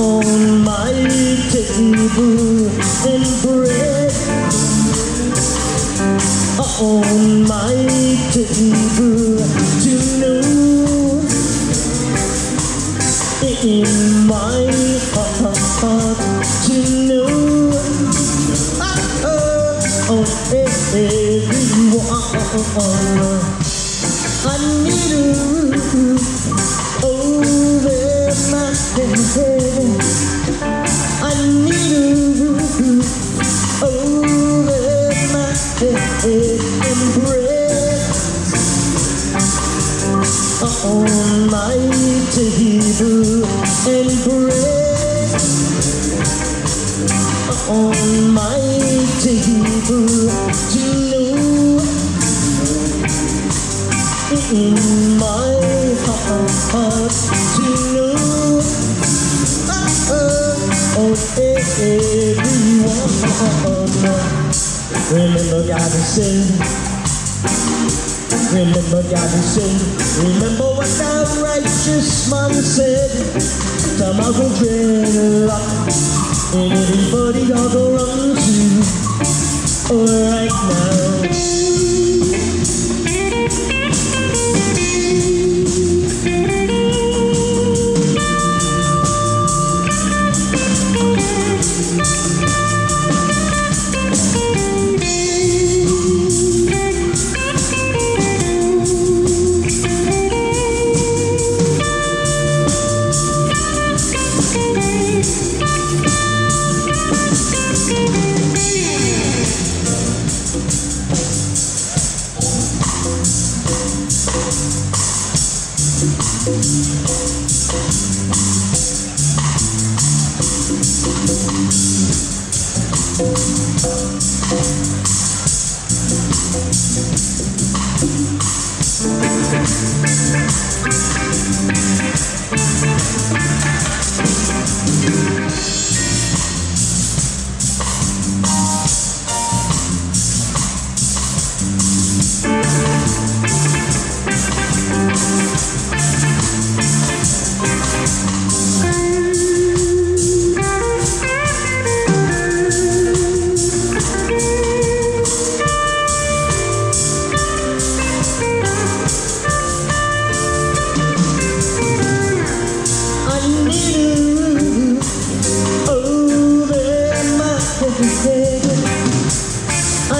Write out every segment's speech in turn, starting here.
On my table and bread. On my table in my heart to know on everyone I need you I need you over my head and breath my table and on my table to know in my heart to know on everyone. Remember God has said, remember God has said, remember what that righteous man said. I dreadlock,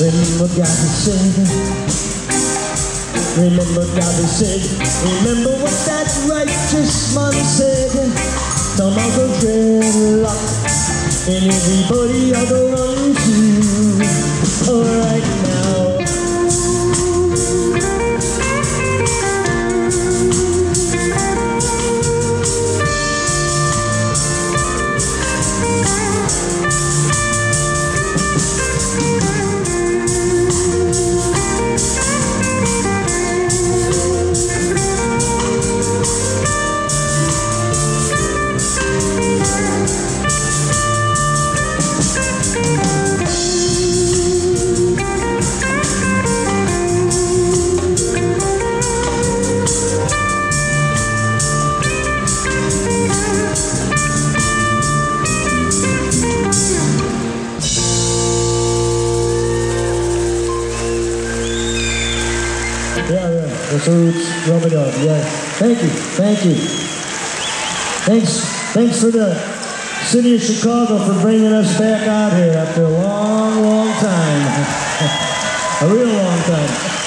Remember God has said. Remember God has said. Remember what that righteous man said. Some of the dreadlock And everybody other run That's roots. Rub it up. Yeah. Thank you. Thank you. Thanks. Thanks for the city of Chicago for bringing us back out here after a long, long time. a real long time.